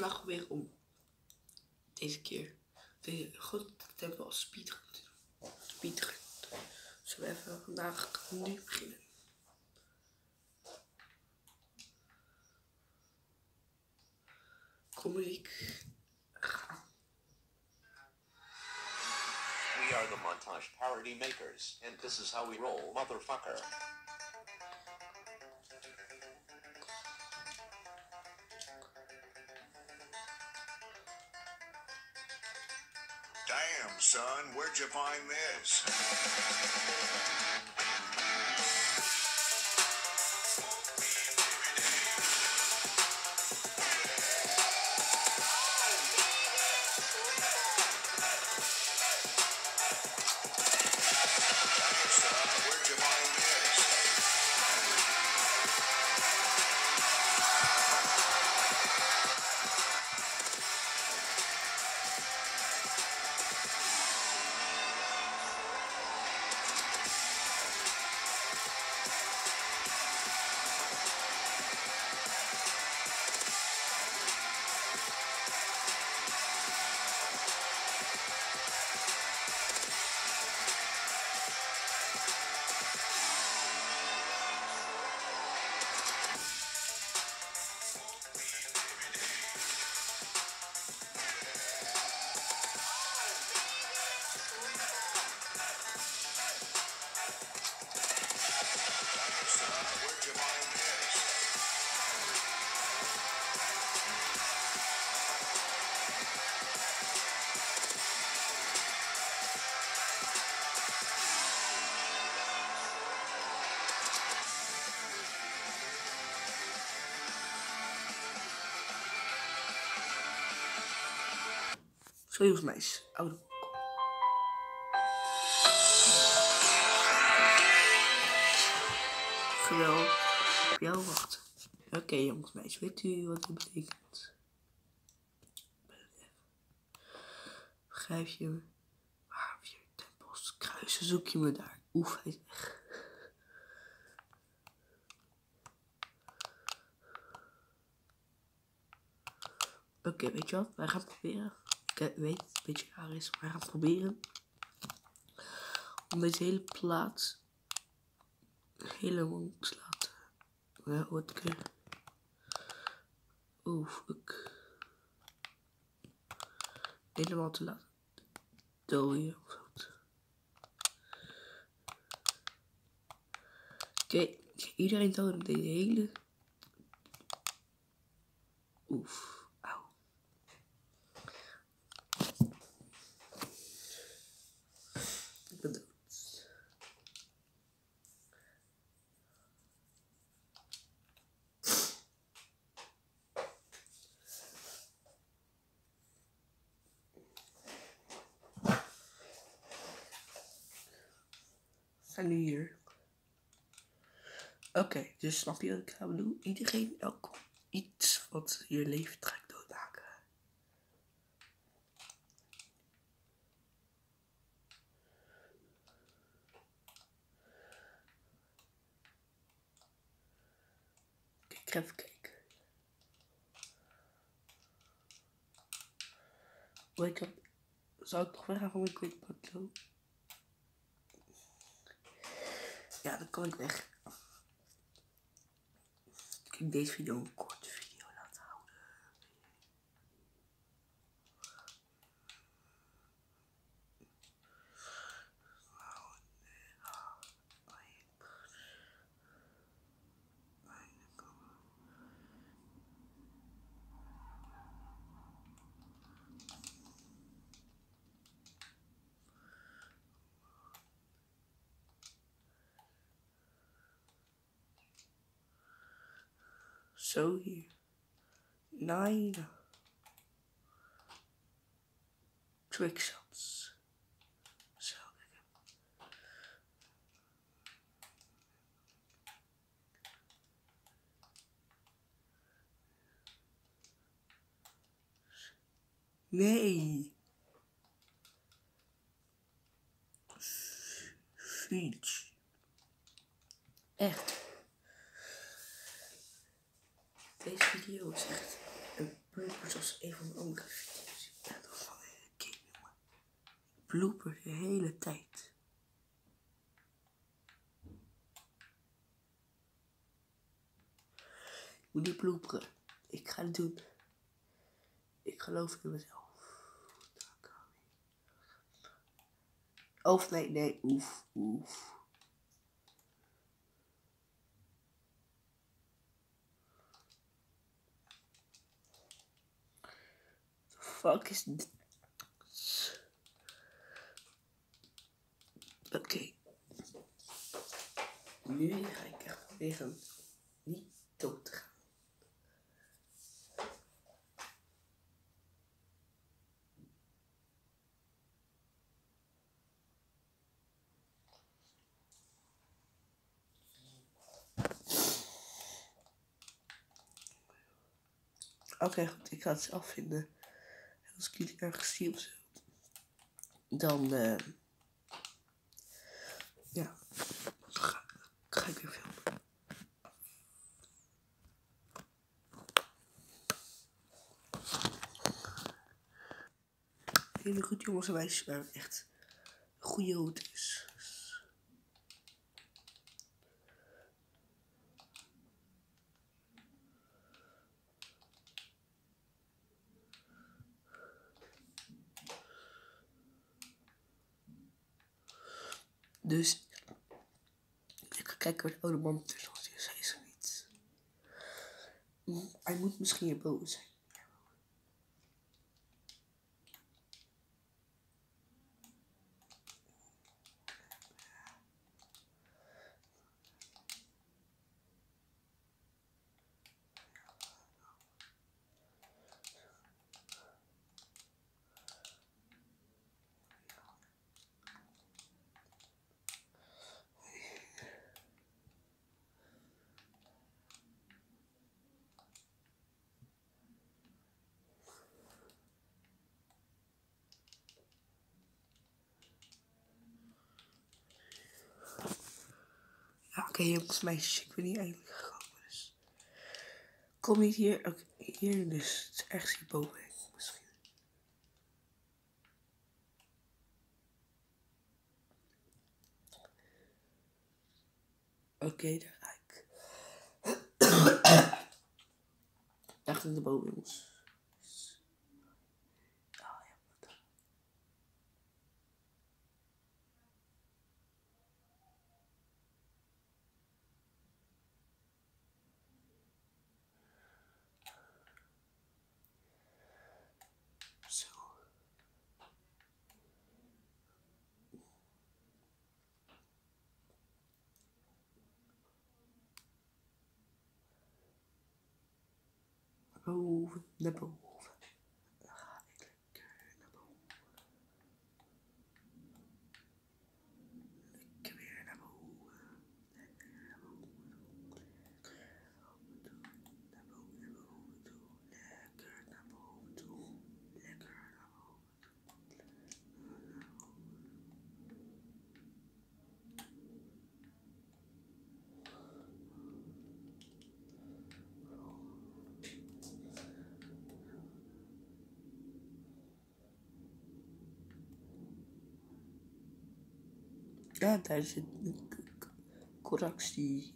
vandaag proberen om deze keer deze grote tempo als speedrun te doen. Speedrun. Zullen we even vandaag nu beginnen? Kom. Gaan. We are the montage parody makers, and this is how we roll, motherfucker. Son, where'd you find this? Zo jongens, meisjes. Oude. Geweldig. Op jou. Oké jongens, meisjes. Weet u wat dit betekent? Begrijp je me? Waar vier tempels kruisen zoek je me daar. Oef, hij is weg. Oké, weet je wat? Wij gaan proberen. Ik eh, het een beetje raar is, maar gaan proberen. Om deze hele plaats helemaal te laten. Ja, wat ik. eh, Oeh, fuck. Helemaal te laten dooien of zo. Oké, iedereen doden deze hele. Oef, auw. Ik ben dood. We zijn nu hier. Oké, dus snap je wat ik ga doen? Iedereen, elk iets wat je leeft, ga ik. Oké, ik ga even kijken. Weet je wat? Zou ik toch weggaan van mijn quick potlood? Ja, dan kan ik weg. Ik heb deze video een korte video Zo hier. Nine. Trickshots. Zo, kijk. Nee. Fiets. Echt. Deze video is echt een blooper zoals een van de andere video's. Ik ben toch van een hele game, jongen. Blooper de hele tijd. Ik moet niet blooperen. Ik ga het doen. Ik geloof in mezelf. Of nee, nee, oef, oef. Fuck is dit? Oké. Nu ga ik echt proberen niet dood te gaan. Oké, goed. Ik ga het zelf vinden. En als ik jullie ergens zie of zo, dan, eh ja, ga, ga ik weer filmen. Hele goed jongens en meisjes, we hebben echt goede routes. Dus ik ga kijken waar de oude man tussen ons is. Hij is er niet. Hij moet misschien hierboven zijn. Oké jongens, meisjes, ik ben hier eindelijk gekomen. Dus. Kom niet hier, oké, hier dus. Het is ergens hierboven, misschien. Oké, daar ga ik. Echt in de boven, jongens. Boven, naar boven. Dan ga ik lekker naar boven. Lekker weer naar boven. Lekker naar boven toe. Naar boven, naar boven toe. Lekker naar boven toe. Lekker naar boven toe. Ja, k- k- correctie.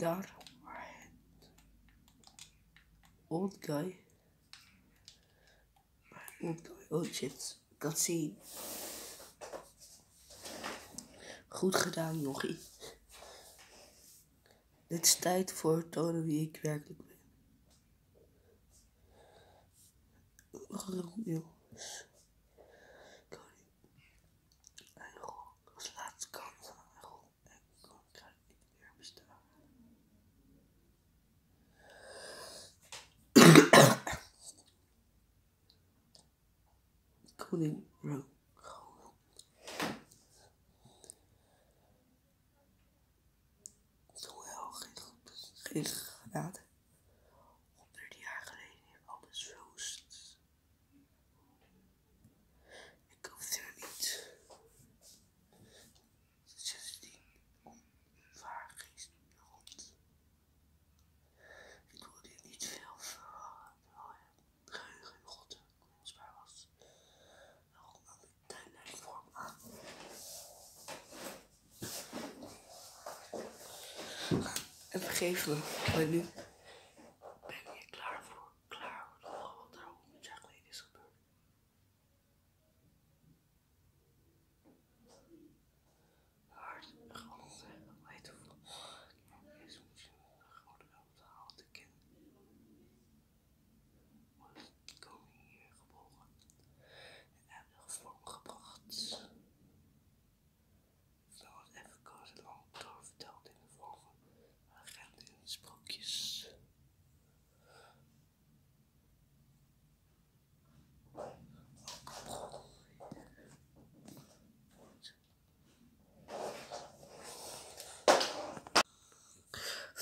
Daar. Old guy. Old guy. Oh shit, zien. Goed gedaan, jochie. Het is tijd voor tonen wie ik werkelijk ben. Koning. goede room. zo heel geen, geen graden. geven we. Nu.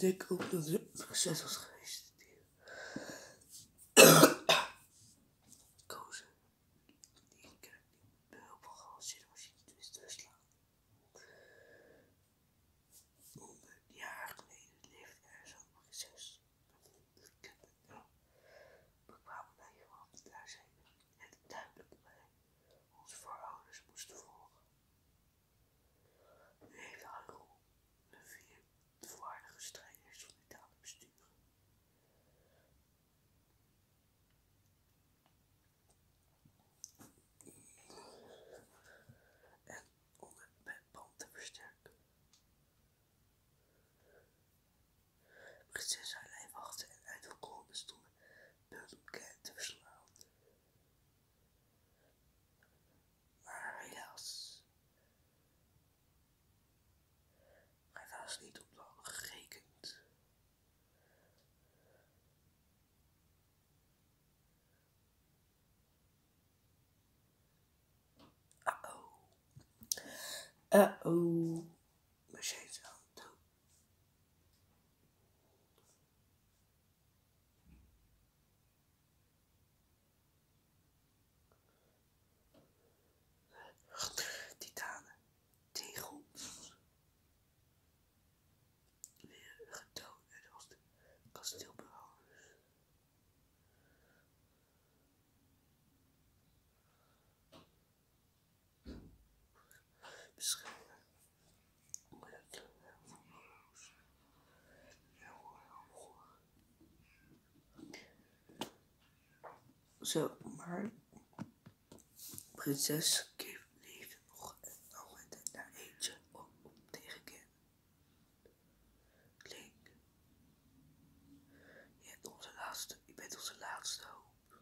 denk ook dat het was. Uh oh. Zo, maar prinses geeft leven nog en nog en daar eentje op, op tegen Ken. Je, bent onze laatste, je bent onze laatste hoop.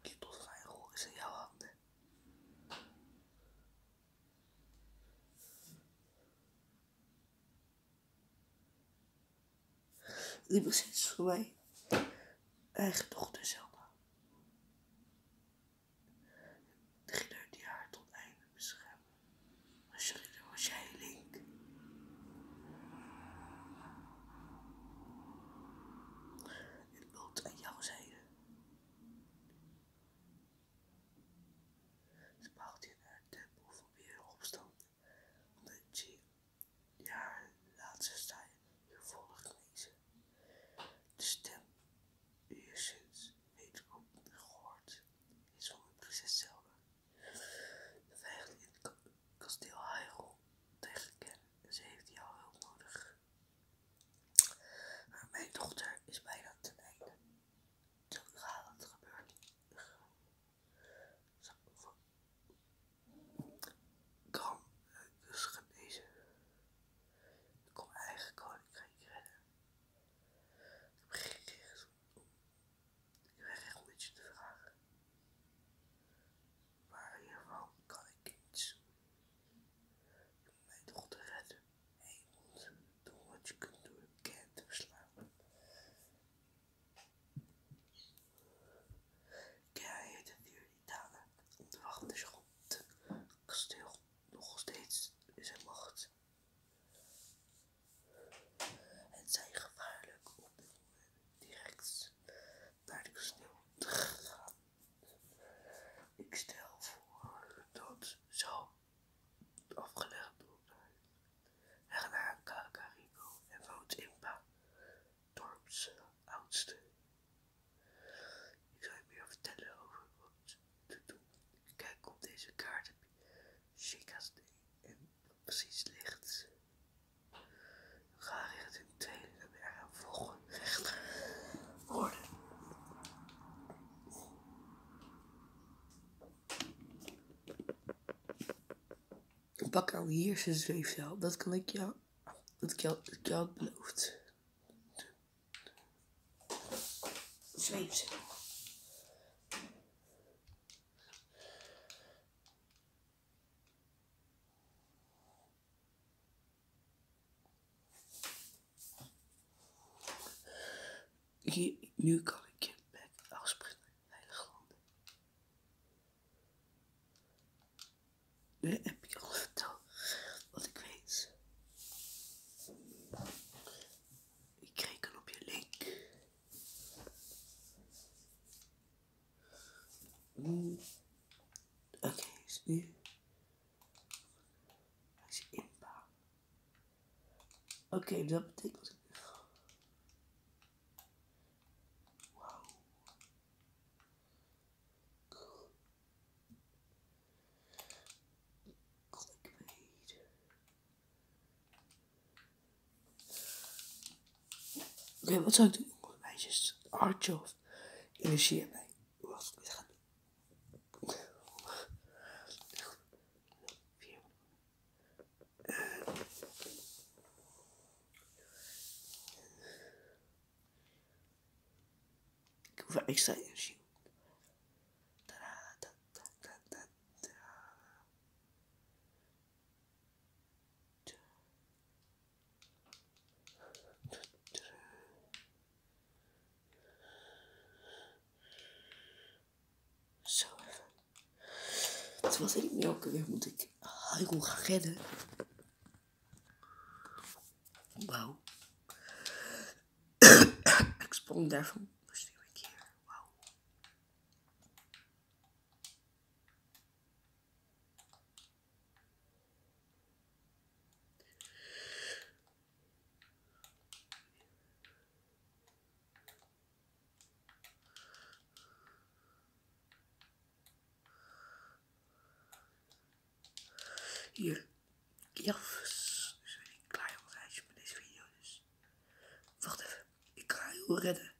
Kittel van mijn rol is in jouw handen. Die prinses voor mij eigen dochter zelf. Pak aan hier is een zweefcel. Dat kan ik jou, dat ik jou, ik jou beloofd. Hier, nu kan ik je bek afspringen, heilige landen. Nu heb ik al verteld wat ik weet. Ik reken op je link. Mm. Oké, is nu. Hij is inbouw. Oké, dat betekent. Wauw. Clickbait. Oké, wat zou ik doen? Meisjes, hartje of energie erbij. Wat ik dit ga doen. Vier. Ik hoef extra energie. Tadaa, ta, ta, ta, ta, ta. Ta. Ta. Zo even. Terwijl ik nu elke weer moet ik Hyrule gaan redden. Wauw. ik sprong daarvan. Hier. Ja, dus ben ik klaar om een met deze video. Dus wacht even. Ik ga heel redden.